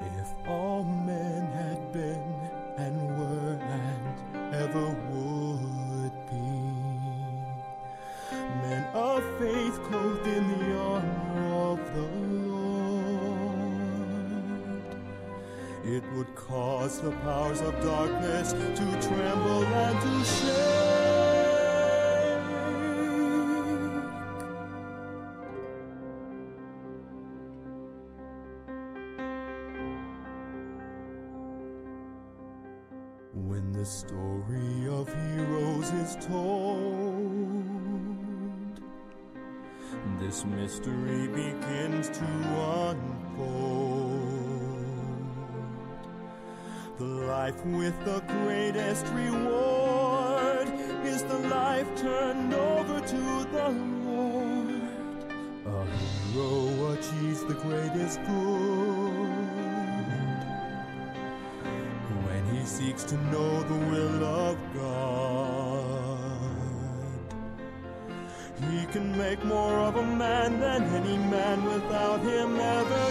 If all men had been and were and ever would be men of faith clothed in the armor of the Lord, it would cause the powers of darkness to tremble When the story of heroes is told, this mystery begins to unfold. The life with the greatest reward is the life turned over to the Lord. A hero achieves the greatest good he seeks to know the will of God. He can make more of a man than any man without him ever.